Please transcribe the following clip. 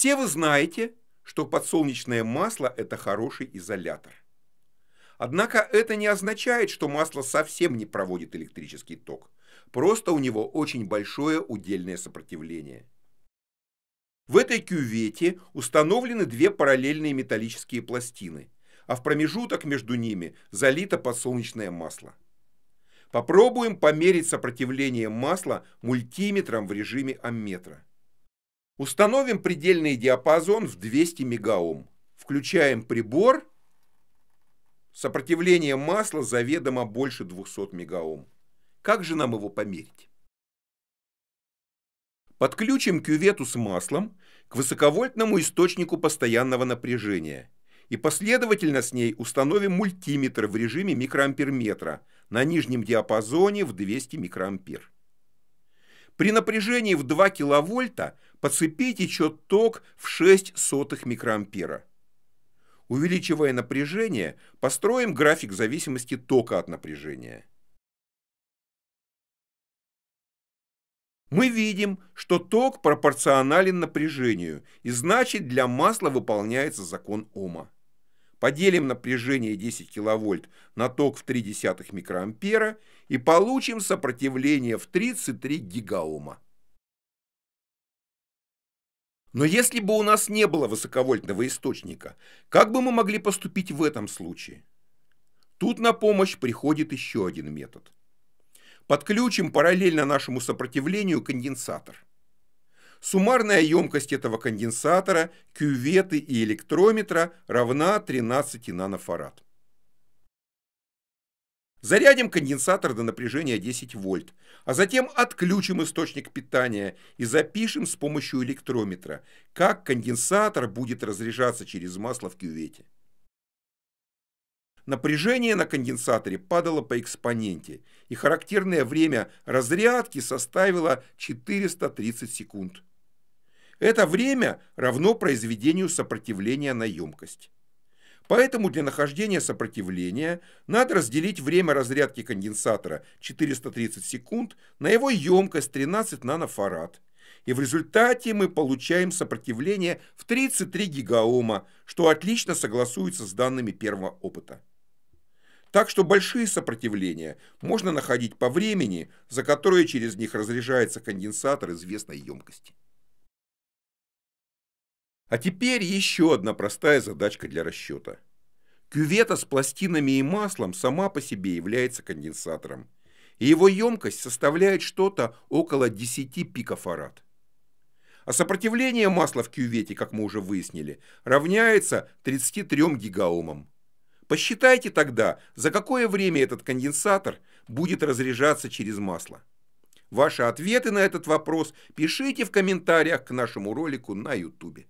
Все вы знаете, что подсолнечное масло – это хороший изолятор. Однако это не означает, что масло совсем не проводит электрический ток. Просто у него очень большое удельное сопротивление. В этой кювете установлены две параллельные металлические пластины, а в промежуток между ними залито подсолнечное масло. Попробуем померить сопротивление масла мультиметром в режиме амметра. Установим предельный диапазон в 200 мегаом. Включаем прибор Сопротивление масла заведомо больше 200 мегаом. Как же нам его померить? Подключим кювету с маслом к высоковольтному источнику постоянного напряжения и последовательно с ней установим мультиметр в режиме микроамперметра на нижнем диапазоне в 200 микроампер. При напряжении в 2 киловольта по цепи течет ток в 6 сотых микроампера. Увеличивая напряжение, построим график зависимости тока от напряжения. Мы видим, что ток пропорционален напряжению, и значит для масла выполняется закон Ома. Поделим напряжение 10 кВт на ток в 0,3 микроампера и получим сопротивление в 33 гигаома. Но если бы у нас не было высоковольтного источника, как бы мы могли поступить в этом случае? Тут на помощь приходит еще один метод. Подключим параллельно нашему сопротивлению конденсатор. Суммарная емкость этого конденсатора, кюветы и электрометра равна 13 нанофарад. Зарядим конденсатор до напряжения 10 вольт, а затем отключим источник питания и запишем с помощью электрометра, как конденсатор будет разряжаться через масло в кювете. Напряжение на конденсаторе падало по экспоненте, и характерное время разрядки составило 430 секунд. Это время равно произведению сопротивления на емкость. Поэтому для нахождения сопротивления надо разделить время разрядки конденсатора 430 секунд на его емкость 13 нанофарад. И в результате мы получаем сопротивление в 33 гигаома, что отлично согласуется с данными первого опыта. Так что большие сопротивления можно находить по времени, за которое через них разряжается конденсатор известной емкости. А теперь еще одна простая задачка для расчета. Кювета с пластинами и маслом сама по себе является конденсатором, и его емкость составляет что-то около 10 пикофарад. А сопротивление масла в кювете, как мы уже выяснили, равняется 33 гигаомам. Посчитайте тогда, за какое время этот конденсатор будет разряжаться через масло. Ваши ответы на этот вопрос пишите в комментариях к нашему ролику на YouTube.